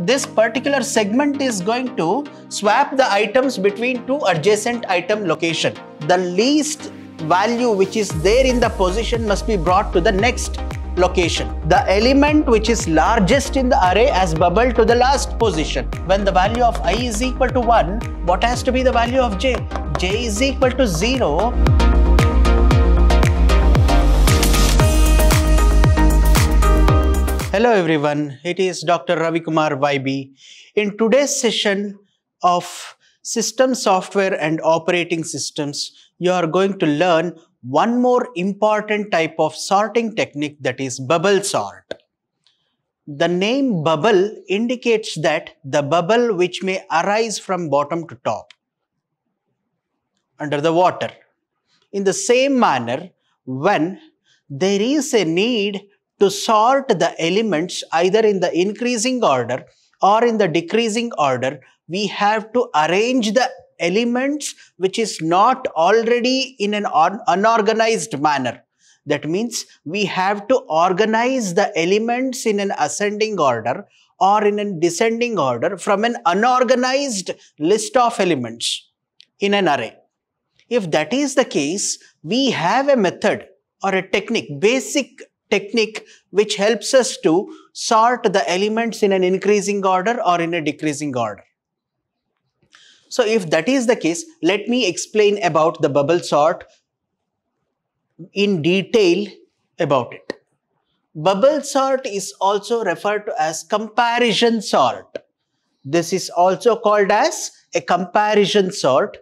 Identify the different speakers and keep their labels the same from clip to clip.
Speaker 1: this particular segment is going to swap the items between two adjacent item location. The least value which is there in the position must be brought to the next location. The element which is largest in the array has bubbled to the last position. When the value of i is equal to 1, what has to be the value of j? j is equal to 0. Hello everyone, it is Dr. Ravi Kumar YB. In today's session of System Software and Operating Systems, you are going to learn one more important type of sorting technique that is bubble sort. The name bubble indicates that the bubble which may arise from bottom to top under the water. In the same manner, when there is a need to sort the elements either in the increasing order or in the decreasing order, we have to arrange the elements which is not already in an unorganized manner. That means we have to organize the elements in an ascending order or in a descending order from an unorganized list of elements in an array. If that is the case, we have a method or a technique, basic technique which helps us to sort the elements in an increasing order or in a decreasing order. So if that is the case, let me explain about the bubble sort in detail about it. Bubble sort is also referred to as comparison sort. This is also called as a comparison sort.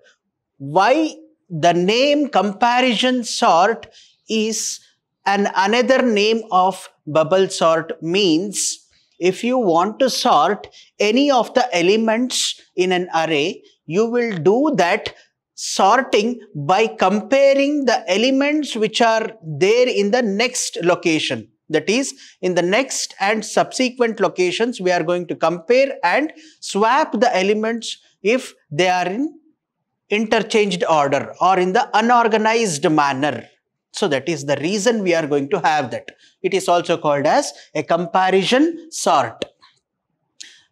Speaker 1: Why the name comparison sort is and another name of bubble sort means if you want to sort any of the elements in an array, you will do that sorting by comparing the elements which are there in the next location. That is, in the next and subsequent locations, we are going to compare and swap the elements if they are in interchanged order or in the unorganized manner. So that is the reason we are going to have that. It is also called as a comparison sort.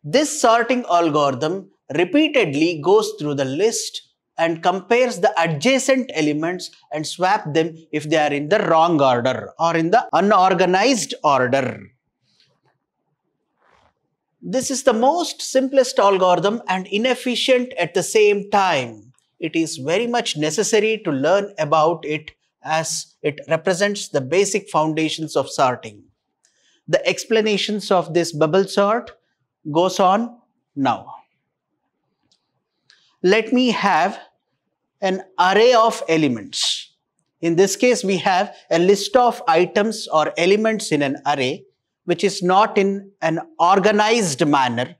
Speaker 1: This sorting algorithm repeatedly goes through the list and compares the adjacent elements and swap them if they are in the wrong order or in the unorganized order. This is the most simplest algorithm and inefficient at the same time. It is very much necessary to learn about it as it represents the basic foundations of sorting. The explanations of this bubble sort goes on now. Let me have an array of elements. In this case, we have a list of items or elements in an array, which is not in an organized manner.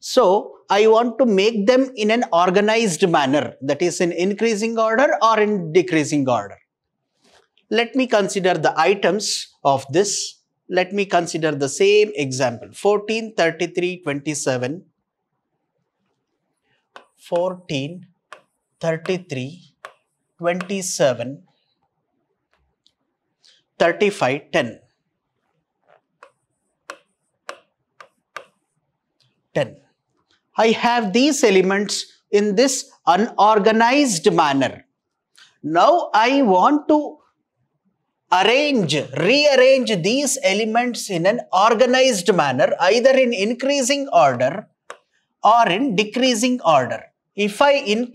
Speaker 1: So, I want to make them in an organized manner, that is in increasing order or in decreasing order. Let me consider the items of this. Let me consider the same example 14, 33, 27, 14, 33, 27, 35, 10. 10. I have these elements in this unorganized manner. Now I want to arrange, rearrange these elements in an organized manner, either in increasing order or in decreasing order. If I in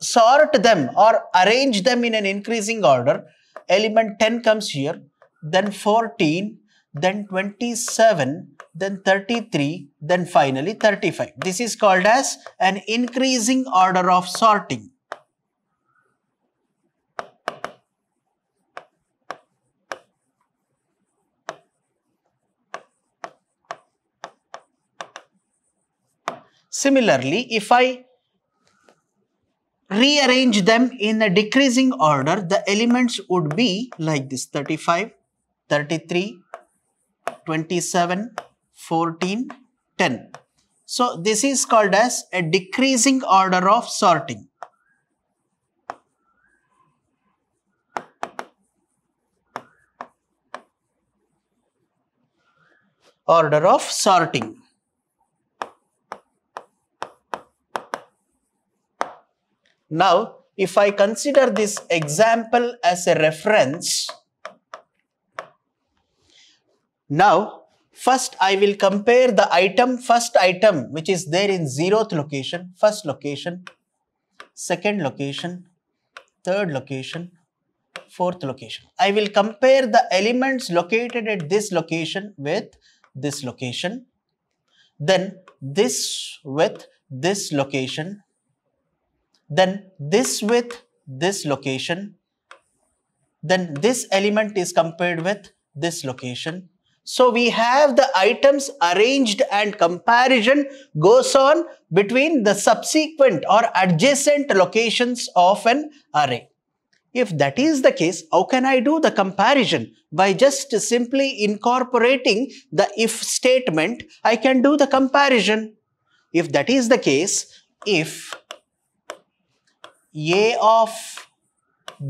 Speaker 1: sort them or arrange them in an increasing order, element 10 comes here, then 14, then 27, then 33, then finally 35. This is called as an increasing order of sorting. Similarly, if I rearrange them in a decreasing order, the elements would be like this 35, 33, 27, 14, 10. So this is called as a decreasing order of sorting. Order of sorting. Now, if I consider this example as a reference, now first I will compare the item, first item which is there in zeroth location, first location, second location, third location, fourth location. I will compare the elements located at this location with this location, then this with this location, then this with this location, then this element is compared with this location. So we have the items arranged and comparison goes on between the subsequent or adjacent locations of an array. If that is the case, how can I do the comparison? By just simply incorporating the if statement, I can do the comparison. If that is the case, if a of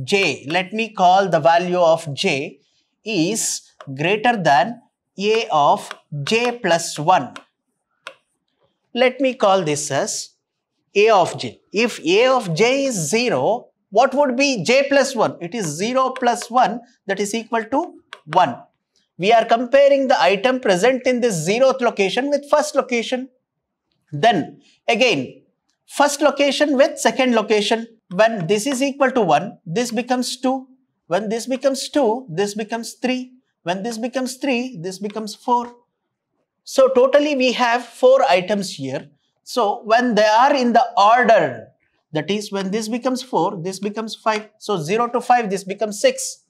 Speaker 1: j, let me call the value of j, is greater than a of j plus 1. Let me call this as a of j. If a of j is 0, what would be j plus 1? It is 0 plus 1 that is equal to 1. We are comparing the item present in this zeroth location with first location. Then again, first location with second location. When this is equal to 1, this becomes 2. When this becomes 2, this becomes 3. When this becomes 3, this becomes 4. So totally we have 4 items here. So when they are in the order, that is when this becomes 4, this becomes 5. So 0 to 5, this becomes 6.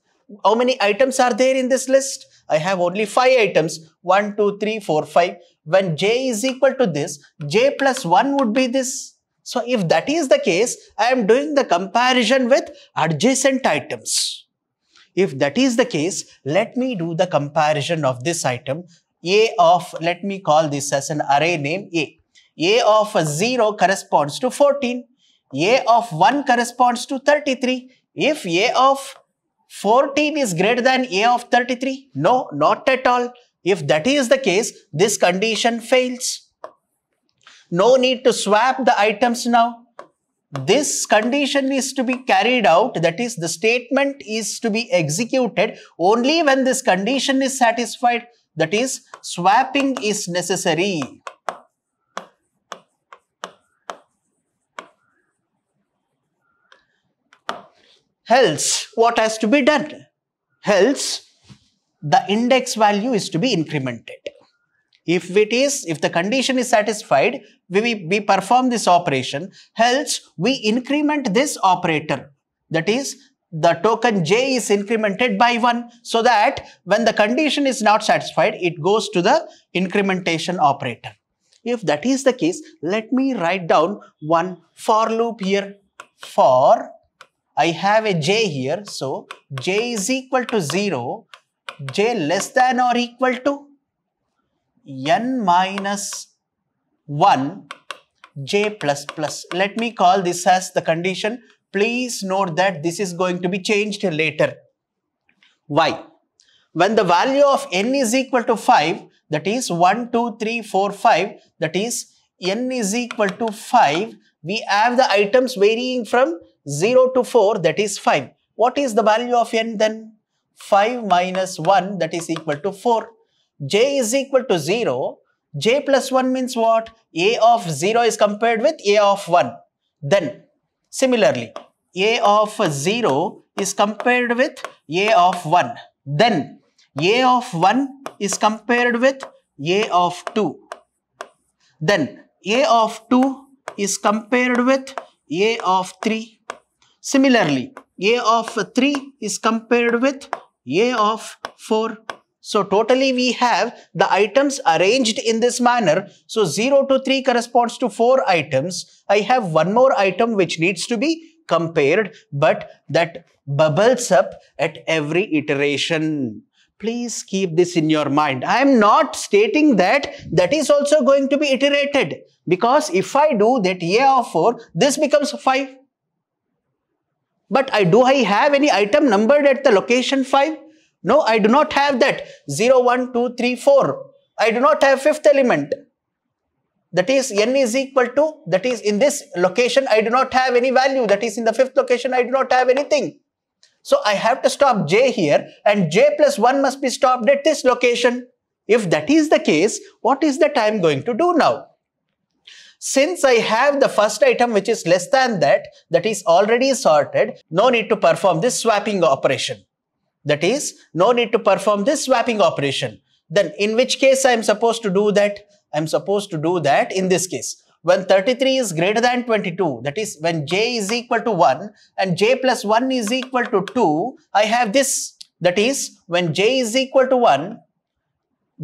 Speaker 1: How many items are there in this list? I have only 5 items. 1, 2, 3, 4, 5. When j is equal to this, j plus 1 would be this. So if that is the case, I am doing the comparison with adjacent items. If that is the case, let me do the comparison of this item. A of, let me call this as an array name A. A of 0 corresponds to 14. A of 1 corresponds to 33. If A of 14 is greater than A of 33, no, not at all. If that is the case, this condition fails. No need to swap the items now. This condition is to be carried out, that is the statement is to be executed only when this condition is satisfied, that is swapping is necessary. Else, what has to be done? Else, the index value is to be incremented. If it is, if the condition is satisfied, we, we perform this operation. Else, we increment this operator. That is, the token j is incremented by 1 so that when the condition is not satisfied, it goes to the incrementation operator. If that is the case, let me write down one for loop here. For, I have a j here. So, j is equal to 0, j less than or equal to n minus 1 j plus plus. Let me call this as the condition. Please note that this is going to be changed later. Why? When the value of n is equal to 5, that is 1, 2, 3, 4, 5, that is n is equal to 5, we have the items varying from 0 to 4, that is 5. What is the value of n then? 5 minus 1, that is equal to 4 j is equal to 0, j plus 1 means what? a of 0 is compared with a of 1. Then, similarly, a of 0 is compared with a of 1. Then, a of 1 is compared with a of 2. Then, a of 2 is compared with a of 3. Similarly, a of 3 is compared with a of 4 so totally we have the items arranged in this manner. So 0 to 3 corresponds to 4 items. I have one more item which needs to be compared but that bubbles up at every iteration. Please keep this in your mind. I am not stating that that is also going to be iterated because if I do that A of 4, this becomes 5. But I do I have any item numbered at the location 5? No, I do not have that 0, 1, 2, 3, 4. I do not have fifth element. that is n is equal to, that is in this location I do not have any value, that is in the fifth location I do not have anything. So I have to stop j here and j plus 1 must be stopped at this location. If that is the case, what is that I am going to do now? Since I have the first item which is less than that, that is already sorted, no need to perform this swapping operation. That is, no need to perform this swapping operation. Then in which case I am supposed to do that? I am supposed to do that in this case. When 33 is greater than 22, that is when j is equal to 1 and j plus 1 is equal to 2, I have this. That is when j is equal to 1,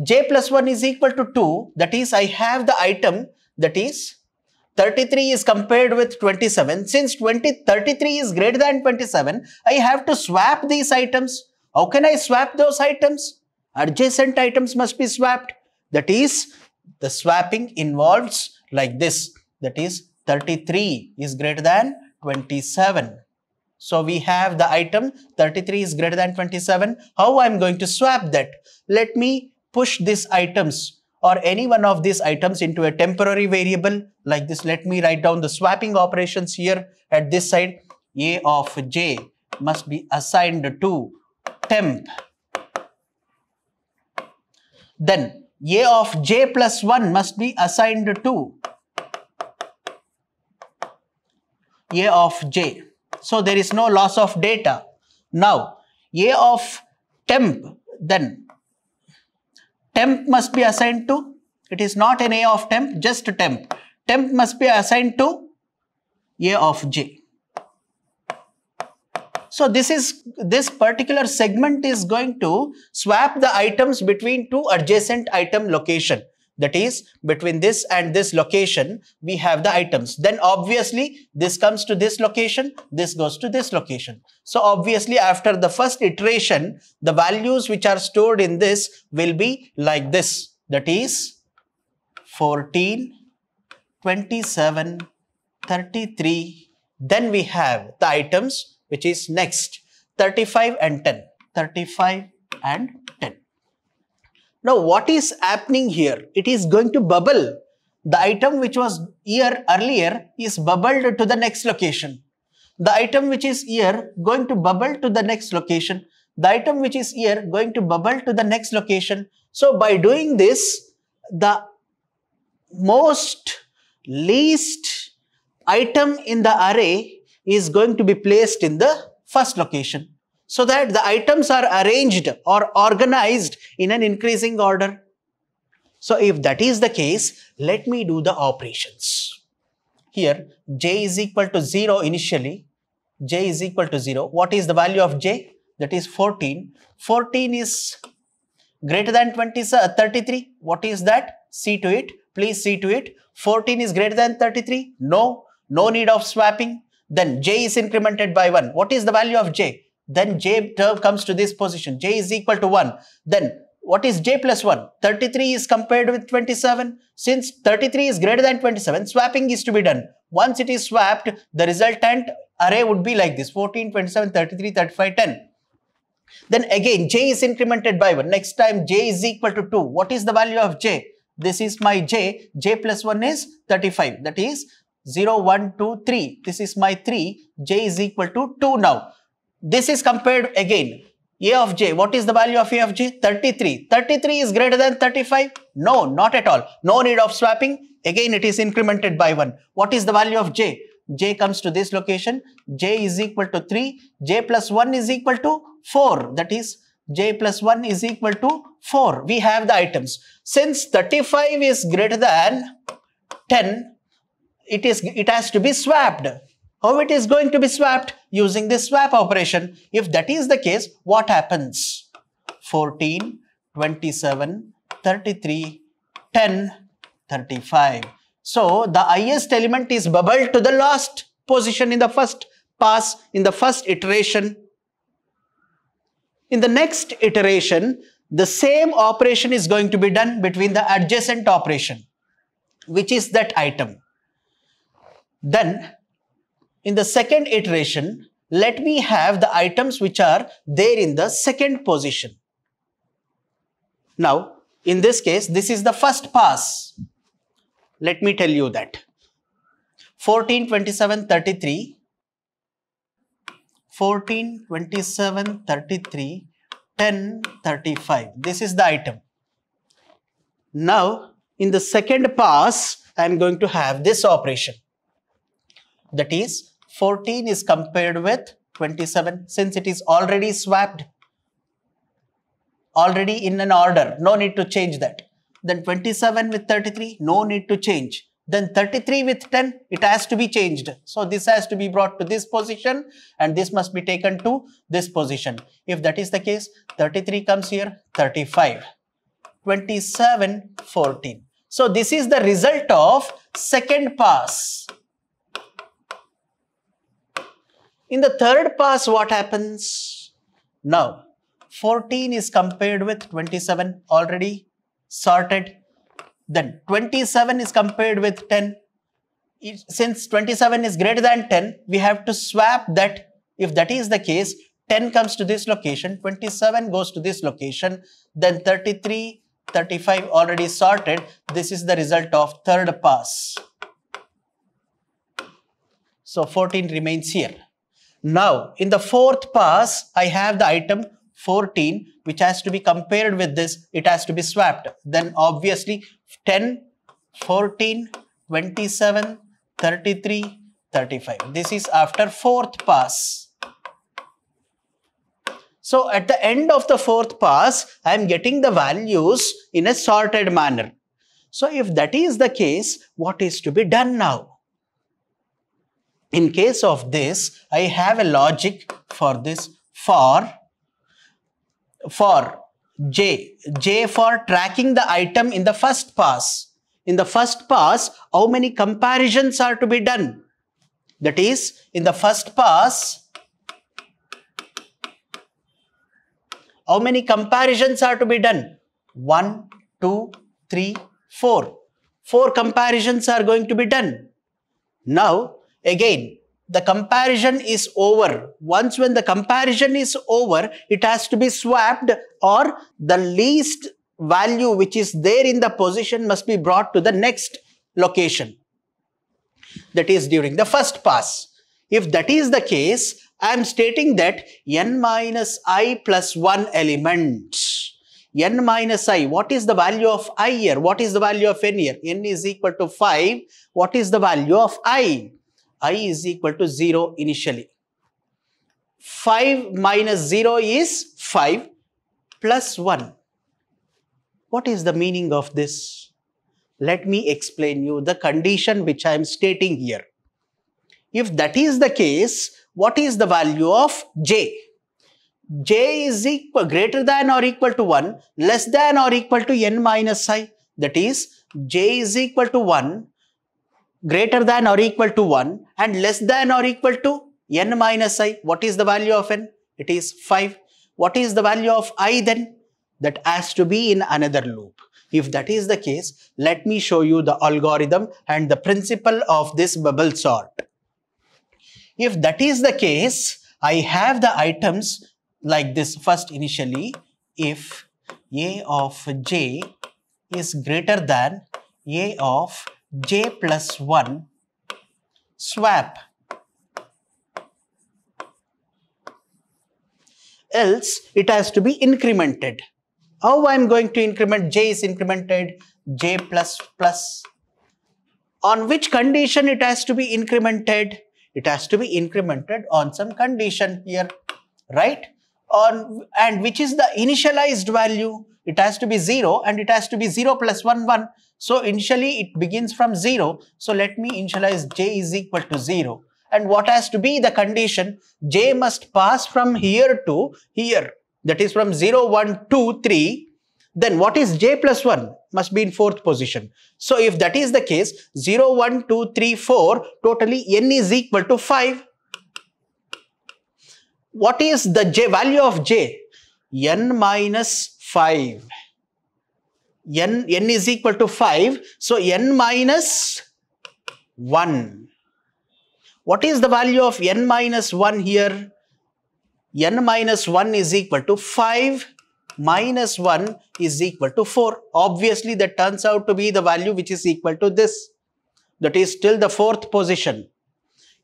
Speaker 1: j plus 1 is equal to 2, that is I have the item that is 33 is compared with 27. Since 20, 33 is greater than 27, I have to swap these items. How can I swap those items? Adjacent items must be swapped. That is, the swapping involves like this. That is, 33 is greater than 27. So we have the item 33 is greater than 27. How I'm going to swap that? Let me push these items or any one of these items into a temporary variable like this. Let me write down the swapping operations here at this side. A of j must be assigned to temp. Then a of j plus 1 must be assigned to a of j. So there is no loss of data. Now a of temp then temp must be assigned to, it is not an A of temp, just temp. Temp must be assigned to A of J. So this is this particular segment is going to swap the items between two adjacent item location. That is, between this and this location, we have the items. Then obviously, this comes to this location, this goes to this location. So obviously, after the first iteration, the values which are stored in this will be like this. That is, 14, 27, 33. Then we have the items which is next, 35 and 10. 35 and 10. Now, what is happening here? It is going to bubble. The item which was here earlier is bubbled to the next location. The item which is here going to bubble to the next location. The item which is here going to bubble to the next location. So, by doing this, the most least item in the array is going to be placed in the first location so that the items are arranged or organized in an increasing order. So if that is the case, let me do the operations. Here, j is equal to 0 initially. j is equal to 0. What is the value of j? That is 14. 14 is greater than 20, uh, 33. What is that? See to it. Please see to it. 14 is greater than 33. No. No need of swapping. Then j is incremented by 1. What is the value of j? then j term comes to this position, j is equal to 1. Then what is j plus 1? 33 is compared with 27. Since 33 is greater than 27, swapping is to be done. Once it is swapped, the resultant array would be like this, 14, 27, 33, 35, 10. Then again, j is incremented by 1. Next time, j is equal to 2. What is the value of j? This is my j. j plus 1 is 35. That is 0, 1, 2, 3. This is my 3. j is equal to 2 now. This is compared again. A of j, what is the value of A of j? 33. 33 is greater than 35? No, not at all. No need of swapping. Again, it is incremented by 1. What is the value of j? j comes to this location. j is equal to 3. j plus 1 is equal to 4. That is, j plus 1 is equal to 4. We have the items. Since 35 is greater than 10, it is it has to be swapped. How it is going to be swapped? Using this swap operation. If that is the case, what happens? 14, 27, 33, 10, 35. So the highest element is bubbled to the last position in the first pass, in the first iteration. In the next iteration, the same operation is going to be done between the adjacent operation, which is that item. Then in the second iteration, let me have the items which are there in the second position. Now, in this case, this is the first pass. Let me tell you that. 14, 27, 33. 14, 27, 33, 10, 35. This is the item. Now, in the second pass, I am going to have this operation. That is, 14 is compared with 27 since it is already swapped, already in an order. No need to change that. Then 27 with 33, no need to change. Then 33 with 10, it has to be changed. So this has to be brought to this position and this must be taken to this position. If that is the case, 33 comes here, 35, 27, 14. So this is the result of second pass. In the third pass, what happens? Now, 14 is compared with 27 already sorted. Then 27 is compared with 10. Since 27 is greater than 10, we have to swap that. If that is the case, 10 comes to this location, 27 goes to this location, then 33, 35 already sorted. This is the result of third pass. So 14 remains here. Now, in the fourth pass, I have the item 14 which has to be compared with this. It has to be swapped. Then obviously 10 14 27 33 35 this is after fourth pass. So at the end of the fourth pass i am getting the values in a sorted manner. So if that is the case what is to be done now in case of this i have a logic for this for for J. J for tracking the item in the first pass. In the first pass, how many comparisons are to be done? That is, in the first pass, how many comparisons are to be done? One, two, three, four. Four comparisons are going to be done. Now, again, the comparison is over. Once when the comparison is over, it has to be swapped or the least value which is there in the position must be brought to the next location. That is during the first pass. If that is the case, I am stating that n minus i plus 1 element. n minus i, what is the value of i here? What is the value of n here? n is equal to 5. What is the value of i? I is equal to 0 initially. 5 minus 0 is 5 plus 1. What is the meaning of this? Let me explain you the condition which I am stating here. If that is the case, what is the value of j? j is equal greater than or equal to 1 less than or equal to n minus i that is j is equal to 1 greater than or equal to 1 and less than or equal to n minus i. What is the value of n? It is 5. What is the value of i then? That has to be in another loop. If that is the case, let me show you the algorithm and the principle of this bubble sort. If that is the case, I have the items like this first initially. If a of j is greater than a of j plus 1 swap. Else it has to be incremented. How i'm going to increment? J is incremented. J plus plus. On which condition it has to be incremented? It has to be incremented on some condition here right? On and which is the initialized value? It has to be 0 and it has to be 0 plus 1 1 so initially it begins from 0. So let me initialize j is equal to 0. And what has to be the condition? j must pass from here to here. That is from 0, 1, 2, 3. Then what is j plus 1? Must be in fourth position. So if that is the case, 0, 1, 2, 3, 4, totally n is equal to 5. What is the j value of j? n minus 5 n, n is equal to 5. So n minus 1. What is the value of n minus 1 here? n minus 1 is equal to 5 minus 1 is equal to 4. Obviously, that turns out to be the value which is equal to this. That is still the fourth position.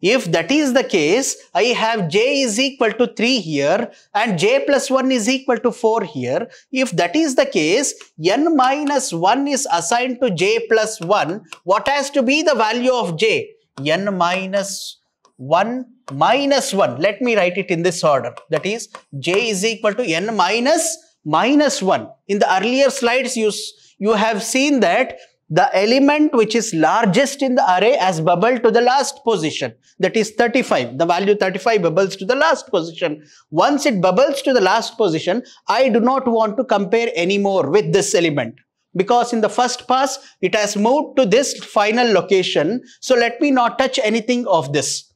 Speaker 1: If that is the case, I have j is equal to 3 here and j plus 1 is equal to 4 here. If that is the case, n minus 1 is assigned to j plus 1. What has to be the value of j? n minus 1 minus 1. Let me write it in this order. That is, j is equal to n minus minus 1. In the earlier slides, you, you have seen that the element which is largest in the array has bubbled to the last position. That is 35. The value 35 bubbles to the last position. Once it bubbles to the last position, I do not want to compare anymore with this element because in the first pass, it has moved to this final location. So let me not touch anything of this.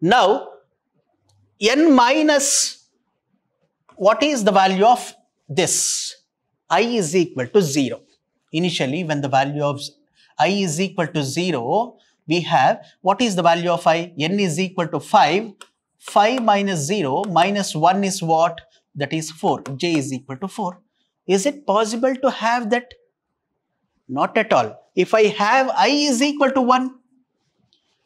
Speaker 1: Now, n minus, what is the value of this? i is equal to 0 initially when the value of i is equal to 0, we have what is the value of i? n is equal to 5. 5 minus 0 minus 1 is what? That is 4. j is equal to 4. Is it possible to have that? Not at all. If I have i is equal to 1,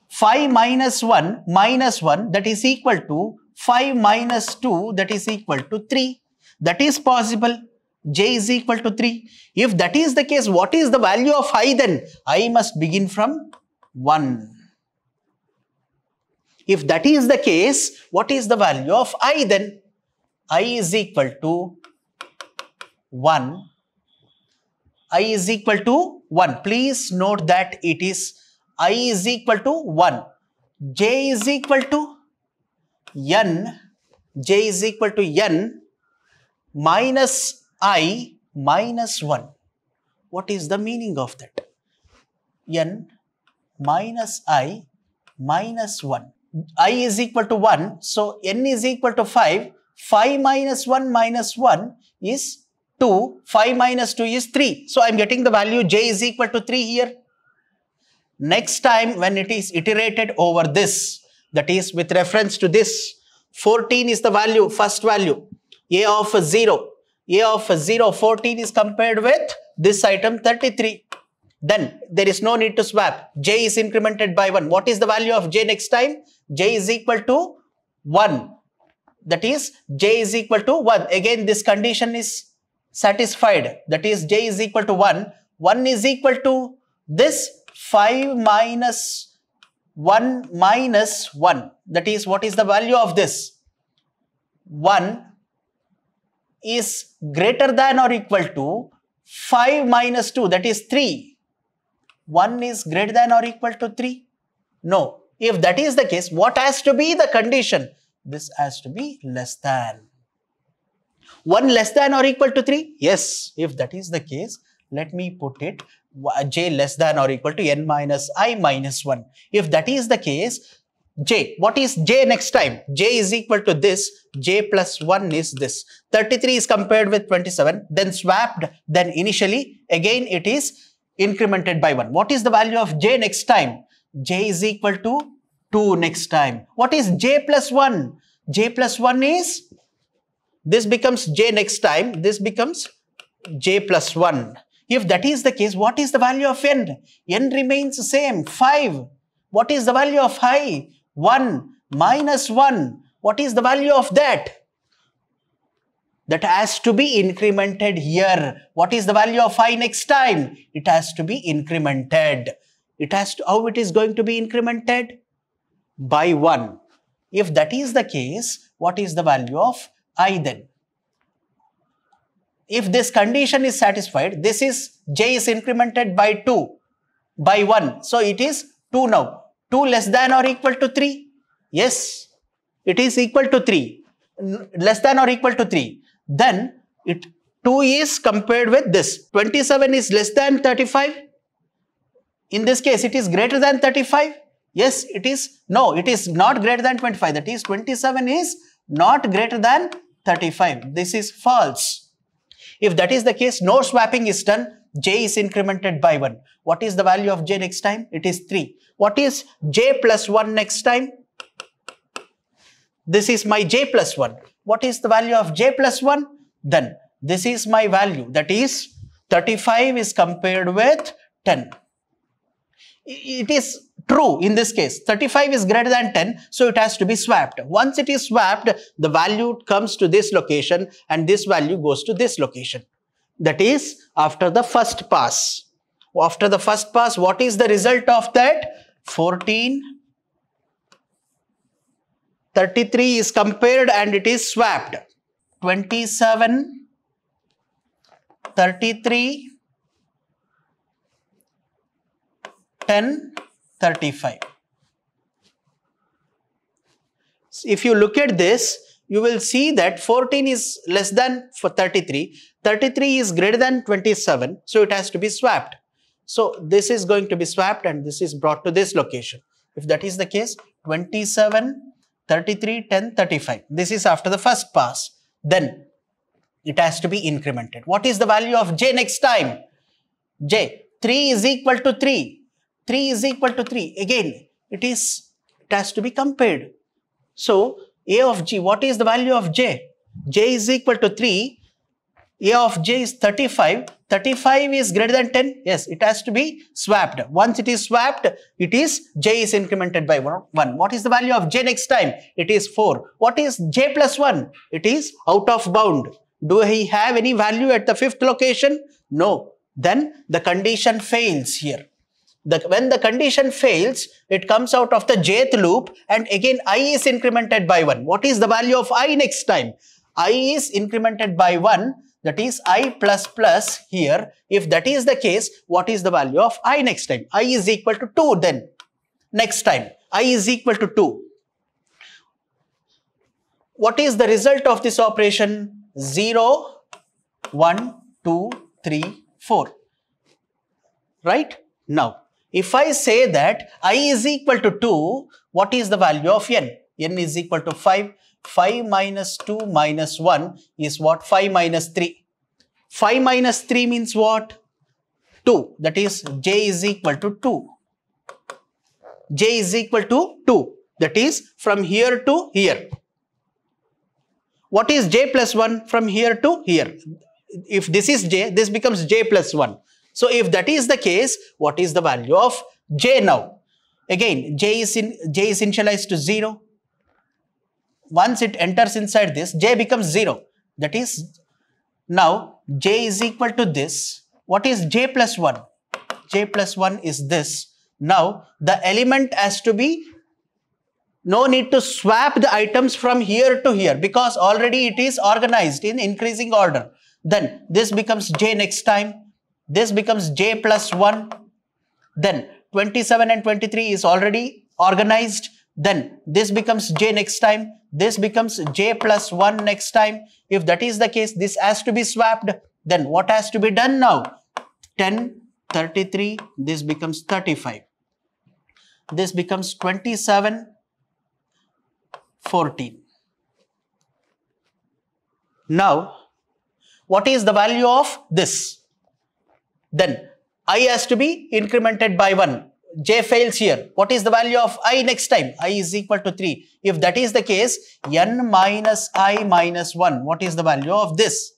Speaker 1: 5 minus 1 minus 1 that is equal to 5 minus 2 that is equal to 3. That is possible j is equal to 3. If that is the case, what is the value of i then? i must begin from 1. If that is the case, what is the value of i then? i is equal to 1. i is equal to 1. Please note that it is i is equal to 1. j is equal to n. j is equal to n minus i minus 1. What is the meaning of that? n minus i minus 1. i is equal to 1. So, n is equal to 5. 5 minus 1 minus 1 is 2. 5 minus 2 is 3. So, I am getting the value j is equal to 3 here. Next time when it is iterated over this, that is with reference to this, 14 is the value, first value, a of 0 a of 0, 14 is compared with this item 33. Then there is no need to swap. j is incremented by 1. What is the value of j next time? j is equal to 1. That is j is equal to 1. Again this condition is satisfied. That is j is equal to 1. 1 is equal to this 5 minus 1 minus 1. That is what is the value of this? 1 is greater than or equal to 5 minus 2 that is 3. 1 is greater than or equal to 3? No. If that is the case, what has to be the condition? This has to be less than. 1 less than or equal to 3? Yes. If that is the case, let me put it j less than or equal to n minus i minus 1. If that is the case, j. What is j next time? j is equal to this, j plus 1 is this. 33 is compared with 27, then swapped, then initially, again it is incremented by 1. What is the value of j next time? j is equal to 2 next time. What is j plus 1? j plus 1 is, this becomes j next time, this becomes j plus 1. If that is the case, what is the value of n? n remains the same, 5. What is the value of i? 1 minus 1. What is the value of that? That has to be incremented here. What is the value of i next time? It has to be incremented. It has to, how it is going to be incremented? By 1. If that is the case, what is the value of i then? If this condition is satisfied, this is j is incremented by 2, by 1. So it is 2 now. 2 less than or equal to 3? Yes, it is equal to 3. Less than or equal to 3. Then it 2 is compared with this. 27 is less than 35. In this case, it is greater than 35. Yes, it is. No, it is not greater than 25. That is 27 is not greater than 35. This is false. If that is the case, no swapping is done. J is incremented by 1. What is the value of j next time? It is 3. What is j plus 1 next time? This is my j plus 1. What is the value of j plus 1? then this is my value. That is 35 is compared with 10. It is true in this case. 35 is greater than 10, so it has to be swapped. Once it is swapped, the value comes to this location and this value goes to this location. That is after the first pass. After the first pass, what is the result of that? 14 33 is compared and it is swapped. 27, 33, 10, 35. If you look at this, you will see that 14 is less than for 33. 33 is greater than 27. So it has to be swapped. So this is going to be swapped and this is brought to this location. If that is the case, 27, 33, 10, 35. This is after the first pass. Then it has to be incremented. What is the value of j next time? j, 3 is equal to 3. 3 is equal to 3. Again, it is, it has to be compared. So, a of g, what is the value of j? j is equal to 3 a of j is 35. 35 is greater than 10. Yes, it has to be swapped. Once it is swapped, it is j is incremented by 1. What is the value of j next time? It is 4. What is j plus 1? It is out of bound. Do he have any value at the fifth location? No. Then the condition fails here. The, when the condition fails, it comes out of the jth loop and again i is incremented by 1. What is the value of i next time? i is incremented by 1 that is i plus plus here. If that is the case, what is the value of i next time? i is equal to 2 then. Next time, i is equal to 2. What is the result of this operation? 0, 1, 2, 3, 4. Right? Now, if I say that i is equal to 2, what is the value of n? n is equal to 5. 5 minus 2 minus 1 is what? 5 minus 3. 5 minus 3 means what? 2. That is j is equal to 2. j is equal to 2. That is from here to here. What is j plus 1 from here to here? If this is j, this becomes j plus 1. So if that is the case, what is the value of j now? Again, j is, in, j is initialized to 0 once it enters inside this, j becomes 0. That is, now j is equal to this. What is j plus 1? j plus 1 is this. Now, the element has to be, no need to swap the items from here to here because already it is organized in increasing order. Then this becomes j next time. This becomes j plus 1. Then 27 and 23 is already organized. Then this becomes j next time this becomes j plus 1 next time. If that is the case, this has to be swapped. Then what has to be done now? 10, 33, this becomes 35. This becomes 27, 14. Now, what is the value of this? Then i has to be incremented by 1 j fails here. What is the value of i next time? i is equal to 3. If that is the case, n minus i minus 1. What is the value of this?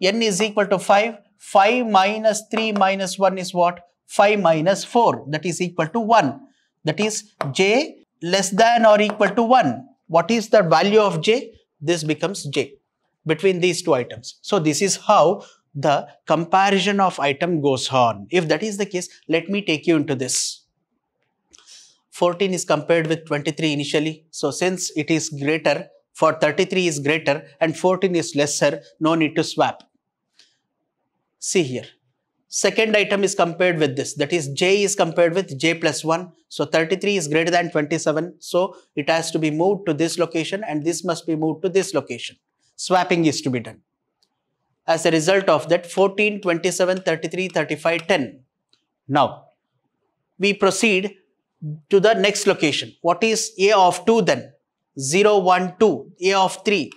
Speaker 1: n is equal to 5. 5 minus 3 minus 1 is what? 5 minus 4. That is equal to 1. That is j less than or equal to 1. What is the value of j? This becomes j between these two items. So this is how the comparison of item goes on. If that is the case, let me take you into this. 14 is compared with 23 initially. So since it is greater, for 33 is greater and 14 is lesser, no need to swap. See here. Second item is compared with this. That is j is compared with j plus 1. So 33 is greater than 27. So it has to be moved to this location and this must be moved to this location. Swapping is to be done. As a result of that 14, 27, 33, 35, 10. Now we proceed to the next location. What is A of 2 then? 0, 1, 2. A of 3.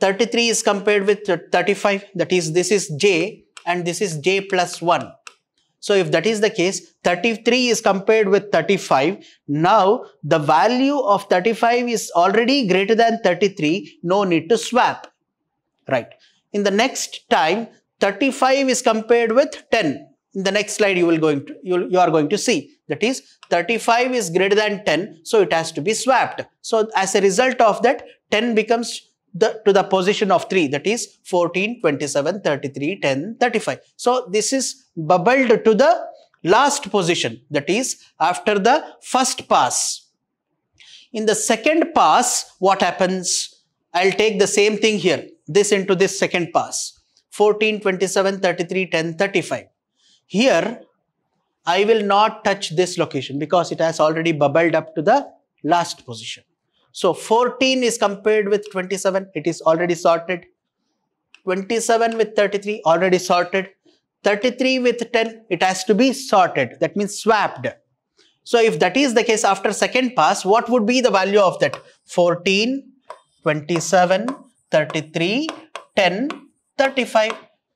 Speaker 1: 33 is compared with 35. That is, this is J and this is J plus 1. So if that is the case, 33 is compared with 35. Now the value of 35 is already greater than 33. No need to swap. Right. In the next time, 35 is compared with 10. In the next slide, you will going to you, you are going to see. That is 35 is greater than 10, so it has to be swapped. So as a result of that, 10 becomes the to the position of 3 that is 14 27 33 10 35 so this is bubbled to the last position. That is after the first pass. In the second pass what happens? I'll take the same thing here. This into this second pass. 14 27 33 10 35 here i will not touch this location because it has already bubbled up to the last position so 14 is compared with 27, it is already sorted. 27 with 33 already sorted. 33 with 10, it has to be sorted. That means swapped. So if that is the case after second pass, what would be the value of that? 14, 27, 33, 10, 35.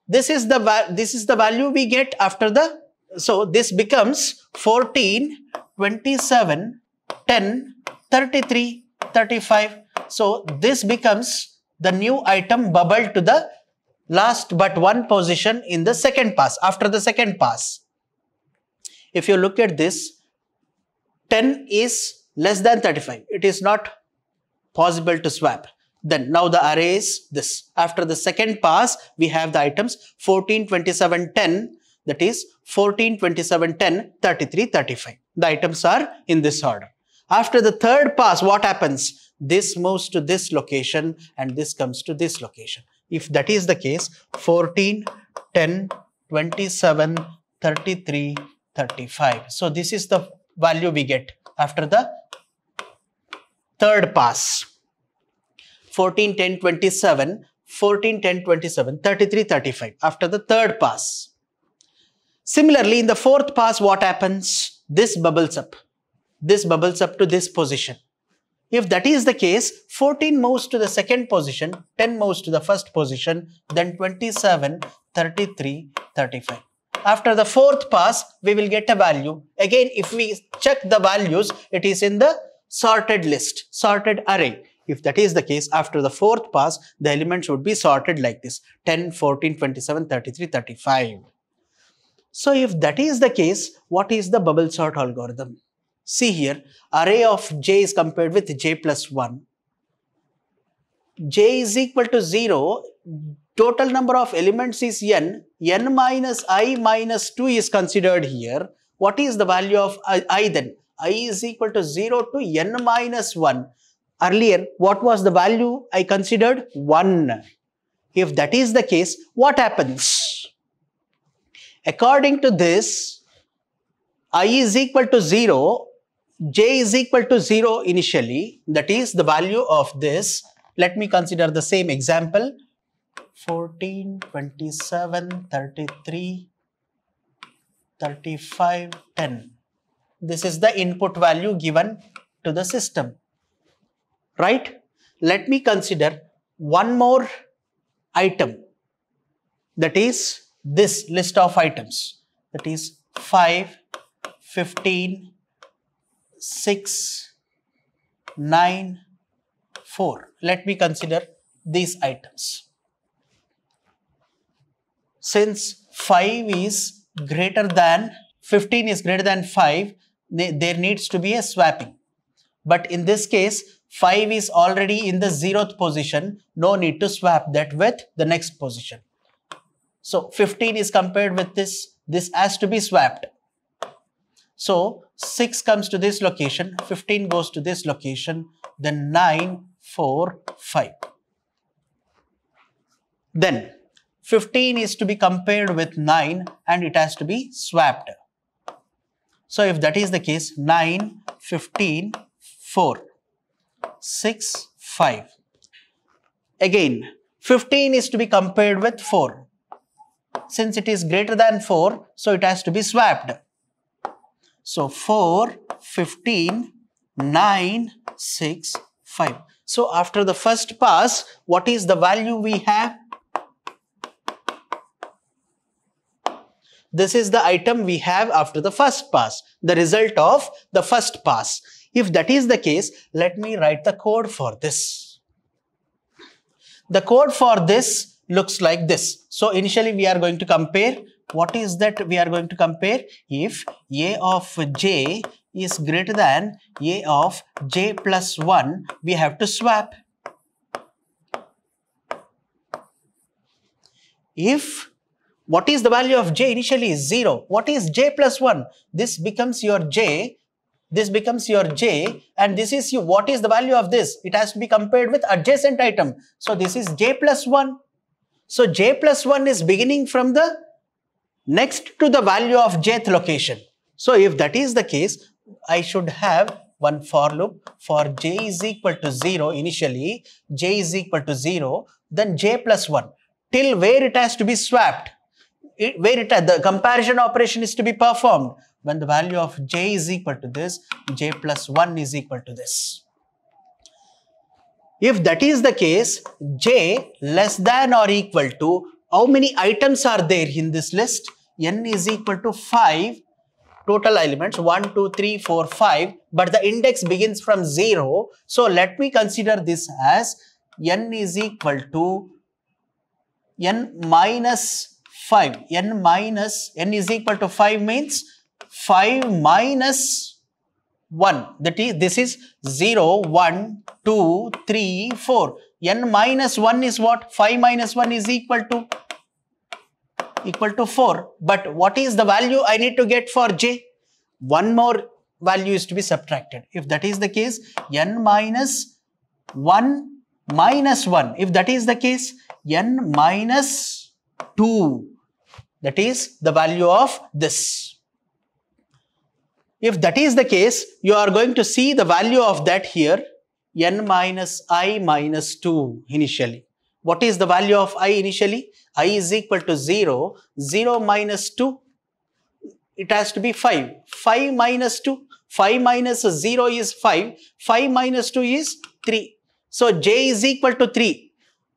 Speaker 1: This is the this is the value we get after the so this becomes 14, 27, 10, 33. 35. So this becomes the new item bubbled to the last but one position in the second pass, after the second pass. If you look at this, 10 is less than 35. It is not possible to swap. Then now the array is this. After the second pass, we have the items 14, 27, 10. That is 14, 27, 10, 33, 35. The items are in this order. After the third pass, what happens? This moves to this location and this comes to this location. If that is the case, 14, 10, 27, 33, 35. So this is the value we get after the third pass. 14, 10, 27, 14, 10, 27, 33, 35 after the third pass. Similarly, in the fourth pass, what happens? This bubbles up this bubbles up to this position. If that is the case, 14 moves to the second position, 10 moves to the first position, then 27, 33, 35. After the fourth pass, we will get a value. Again, if we check the values, it is in the sorted list, sorted array. If that is the case, after the fourth pass, the elements would be sorted like this, 10, 14, 27, 33, 35. So if that is the case, what is the bubble sort algorithm? See here, array of j is compared with j plus 1. j is equal to 0. Total number of elements is n. n minus i minus 2 is considered here. What is the value of i, I then? i is equal to 0 to n minus 1. Earlier, what was the value I considered? 1. If that is the case, what happens? According to this, i is equal to 0, j is equal to 0 initially, that is the value of this. Let me consider the same example. 14, 27, 33, 35, 10. This is the input value given to the system. Right? Let me consider one more item. That is this list of items. That is 5, 15, 6, 9, 4. Let me consider these items. Since 5 is greater than 15 is greater than 5, there needs to be a swapping. But in this case, 5 is already in the zeroth position. No need to swap that with the next position. So 15 is compared with this. This has to be swapped. So 6 comes to this location, 15 goes to this location, then 9, 4, 5. Then 15 is to be compared with 9 and it has to be swapped. So if that is the case, 9, 15, 4, 6, 5. Again, 15 is to be compared with 4. Since it is greater than 4, so it has to be swapped. So 4, 15, 9, 6, 5. So after the first pass, what is the value we have? this is the item we have after the first pass, the result of the first pass. If that is the case, let me write the code for this. The code for this looks like this. So initially we are going to compare. What is that we are going to compare? If a of j is greater than a of j plus 1, we have to swap. If what is the value of j initially is 0, what is j plus 1? This becomes your j, this becomes your j and this is you. What is the value of this? It has to be compared with adjacent item. So this is j plus 1. So j plus 1 is beginning from the next to the value of jth location. So if that is the case, I should have one for loop for j is equal to 0 initially, j is equal to 0, then j plus 1 till where it has to be swapped, it, where it the comparison operation is to be performed when the value of j is equal to this, j plus 1 is equal to this. If that is the case, j less than or equal to how many items are there in this list? n is equal to 5 total elements 1 2 3 4 5 but the index begins from 0 so let me consider this as n is equal to n minus 5 n minus n is equal to 5 means 5 minus 1 that is this is 0 1 2 3 4 n minus 1 is what 5 minus 1 is equal to equal to 4. But what is the value I need to get for j? One more value is to be subtracted. If that is the case, n minus 1 minus 1. If that is the case, n minus 2. That is the value of this. If that is the case, you are going to see the value of that here, n minus i minus 2 initially. What is the value of i initially? i is equal to 0. 0 minus 2, it has to be 5. 5 minus 2, 5 minus 0 is 5. 5 minus 2 is 3. So j is equal to 3.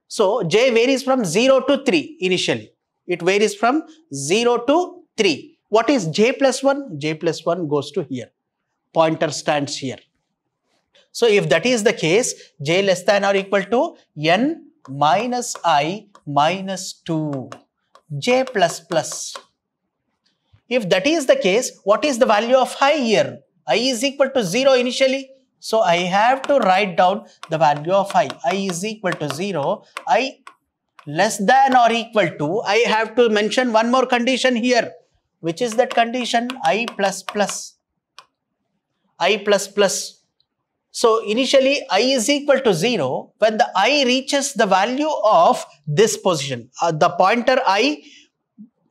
Speaker 1: So j varies from 0 to 3 initially. It varies from 0 to 3. What is j plus 1? j plus 1 goes to here. Pointer stands here. So if that is the case, j less than or equal to n minus i minus 2 j plus plus. If that is the case, what is the value of i here? i is equal to 0 initially. So I have to write down the value of i. i is equal to 0. i less than or equal to, I have to mention one more condition here. Which is that condition? i plus plus. i plus plus so initially i is equal to 0 when the i reaches the value of this position. Uh, the pointer i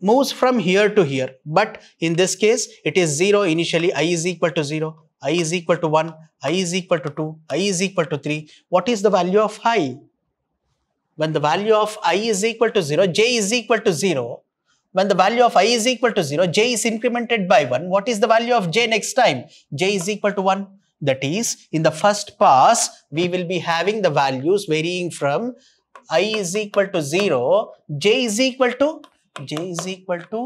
Speaker 1: moves from here to here. But in this case, it is 0 initially i is equal to 0, i is equal to 1, i is equal to 2, i is equal to 3. What is the value of i? When the value of i is equal to 0, j is equal to 0. When the value of i is equal to 0, j is incremented by 1. What is the value of j next time? j is equal to 1. That is, in the first pass, we will be having the values varying from i is equal to 0, j is equal to, j is equal to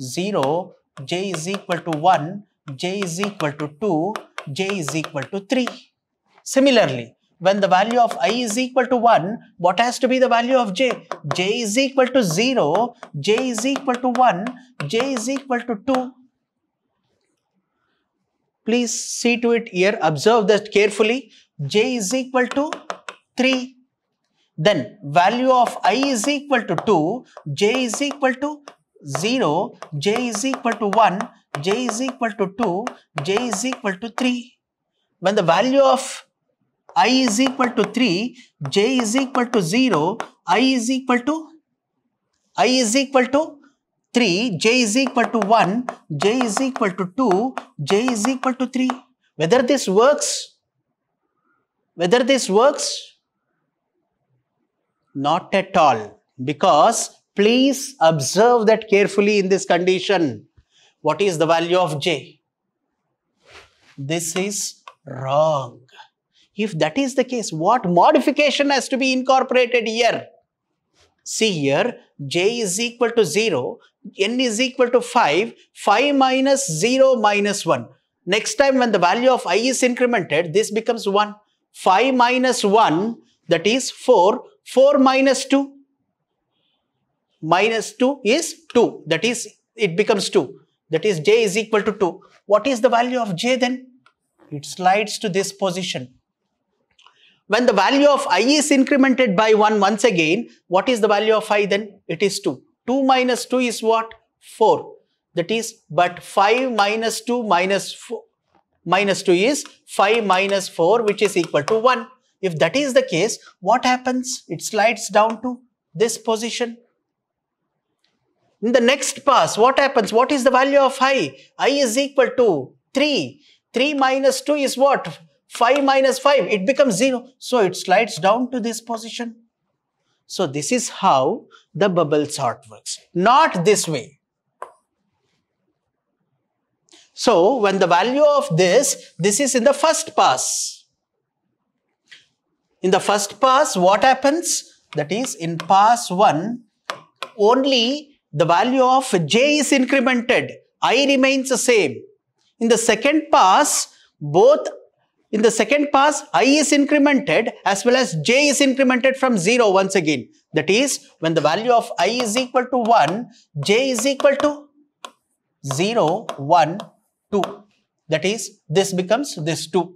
Speaker 1: 0, j is equal to 1, j is equal to 2, j is equal to 3. Similarly, when the value of i is equal to 1, what has to be the value of j? j is equal to 0, j is equal to 1, j is equal to 2, Please see to it here, observe that carefully. j is equal to 3. Then value of i is equal to 2, j is equal to 0, j is equal to 1, j is equal to 2, j is equal to 3. When the value of i is equal to 3, j is equal to 0, i is equal to i is equal to 3, j is equal to 1, j is equal to 2, j is equal to 3. Whether this works, whether this works, not at all. Because please observe that carefully in this condition. What is the value of j? This is wrong. If that is the case, what modification has to be incorporated here? See here, j is equal to 0, n is equal to 5, 5 minus 0 minus 1. Next time when the value of i is incremented, this becomes 1. 5 minus 1, that is 4. 4 minus 2, minus 2 is 2. That is, it becomes 2. That is, j is equal to 2. What is the value of j then? It slides to this position. When the value of i is incremented by 1 once again, what is the value of i then? It is 2. 2 minus 2 is what? 4. That is, but 5 minus 2 minus 4, minus 2 is 5 minus 4 which is equal to 1. If that is the case, what happens? It slides down to this position. In the next pass, what happens? What is the value of i? i is equal to 3. 3 minus 2 is what? 5 minus 5. It becomes 0. So it slides down to this position. So this is how the bubble sort works. Not this way. So when the value of this, this is in the first pass. In the first pass, what happens? That is in pass 1, only the value of j is incremented, i remains the same. In the second pass, both in the second pass, i is incremented as well as j is incremented from 0 once again. That is, when the value of i is equal to 1, j is equal to 0, 1, 2. That is, this becomes this 2.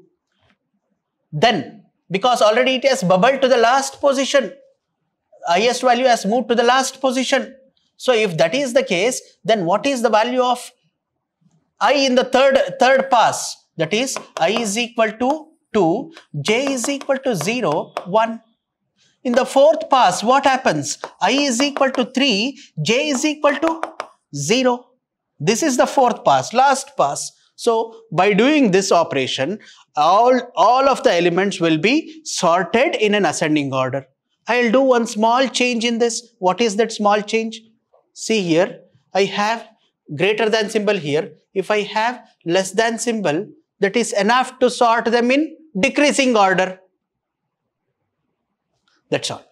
Speaker 1: Then, because already it has bubbled to the last position, highest value has moved to the last position. So if that is the case, then what is the value of i in the third, third pass? That is i is equal to 2, j is equal to 0, 1. In the fourth pass, what happens? i is equal to 3, j is equal to 0. This is the fourth pass, last pass. So by doing this operation, all, all of the elements will be sorted in an ascending order. I'll do one small change in this. What is that small change? See here, I have greater than symbol here. If I have less than symbol, that is enough to sort them in decreasing order. That's all.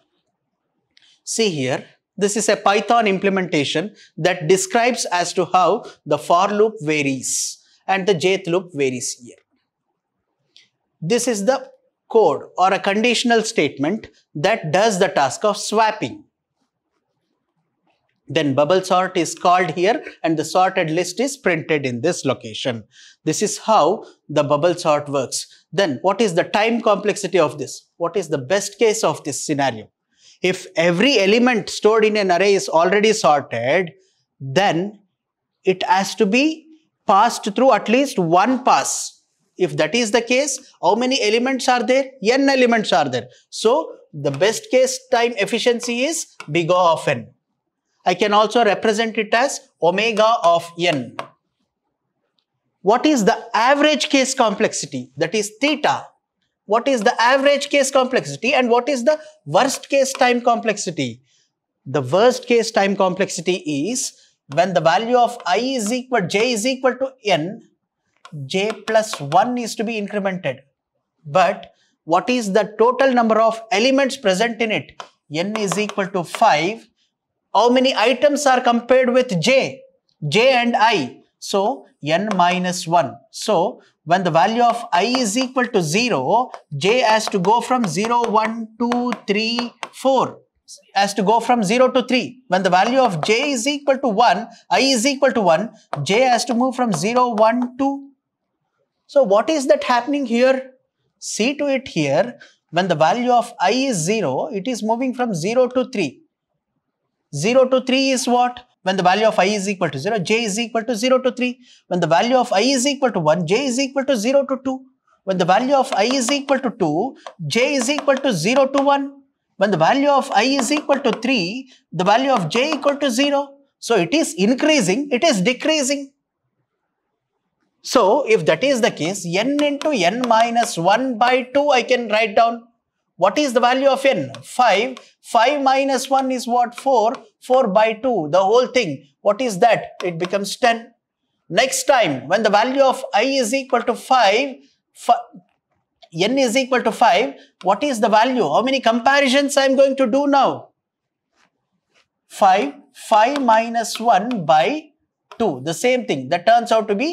Speaker 1: See here, this is a Python implementation that describes as to how the for loop varies and the jth loop varies here. This is the code or a conditional statement that does the task of swapping. Then bubble sort is called here and the sorted list is printed in this location. This is how the bubble sort works. Then what is the time complexity of this? What is the best case of this scenario? If every element stored in an array is already sorted, then it has to be passed through at least one pass. If that is the case, how many elements are there? n elements are there. So the best case time efficiency is big O of n. I can also represent it as omega of n. What is the average case complexity? That is theta. What is the average case complexity and what is the worst case time complexity? The worst case time complexity is when the value of i is equal, j is equal to n, j plus 1 is to be incremented. But what is the total number of elements present in it? n is equal to 5 how many items are compared with j? j and i. So, n minus 1. So, when the value of i is equal to 0, j has to go from 0, 1, 2, 3, 4 has to go from 0 to 3. When the value of j is equal to 1, i is equal to 1, j has to move from 0, 1, 2. So what is that happening here? See to it here, when the value of i is 0, it is moving from 0 to 3. 0 to 3 is what? When the value of i is equal to 0, j is equal to 0 to 3. When the value of i is equal to 1, j is equal to 0 to 2. When the value of i is equal to 2, j is equal to 0 to 1. When the value of i is equal to 3, the value of j equal to 0. So it is increasing, it is decreasing. So if that is the case, n into n minus 1 by 2 I can write down what is the value of n? 5. 5 minus 1 is what? 4. 4 by 2. The whole thing. What is that? It becomes 10. Next time, when the value of i is equal to 5, n is equal to 5, what is the value? How many comparisons I am going to do now? 5, 5 minus 1 by 2. The same thing that turns out to be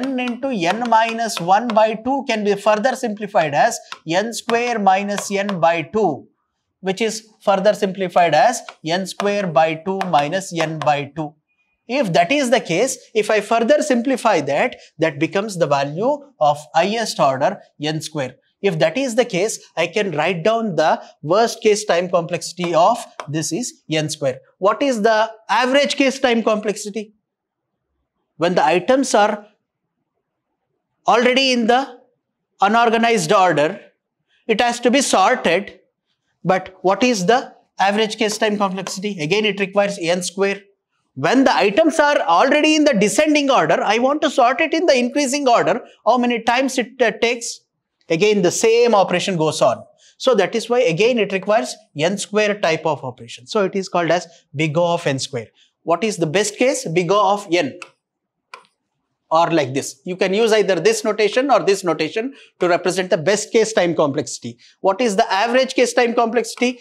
Speaker 1: n into n minus 1 by 2 can be further simplified as n square minus n by 2 which is further simplified as n square by 2 minus n by 2. If that is the case, if I further simplify that, that becomes the value of highest order n square. If that is the case, I can write down the worst case time complexity of this is n square. What is the average case time complexity? When the items are already in the unorganized order, it has to be sorted but what is the average case time complexity? Again, it requires n square. When the items are already in the descending order, I want to sort it in the increasing order. How many times it uh, takes? Again, the same operation goes on. So that is why again it requires n square type of operation. So it is called as big O of n square. What is the best case? Big O of n or like this. You can use either this notation or this notation to represent the best case time complexity. What is the average case time complexity?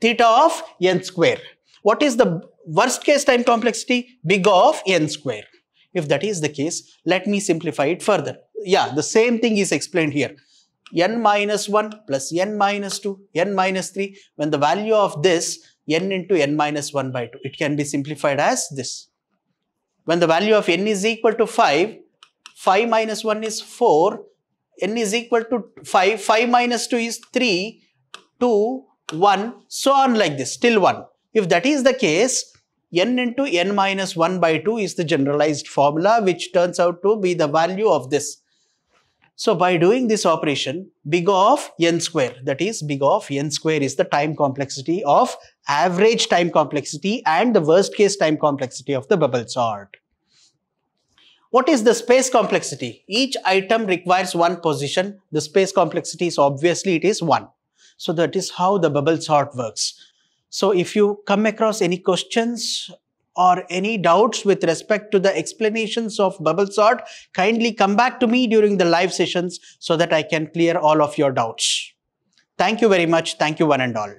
Speaker 1: Theta of n square. What is the worst case time complexity? Big of n square. If that is the case, let me simplify it further. Yeah, the same thing is explained here. n minus 1 plus n minus 2, n minus 3. When the value of this, n into n minus 1 by 2, it can be simplified as this when the value of n is equal to 5, 5 minus 1 is 4, n is equal to 5, 5 minus 2 is 3, 2, 1, so on like this, till 1. If that is the case, n into n minus 1 by 2 is the generalized formula which turns out to be the value of this. So by doing this operation, big O of n square, that is big O of n square is the time complexity of average time complexity and the worst case time complexity of the bubble sort. What is the space complexity? Each item requires one position. The space complexity is obviously it is 1. So that is how the bubble sort works. So if you come across any questions or any doubts with respect to the explanations of bubble sort, kindly come back to me during the live sessions so that I can clear all of your doubts. Thank you very much. Thank you one and all.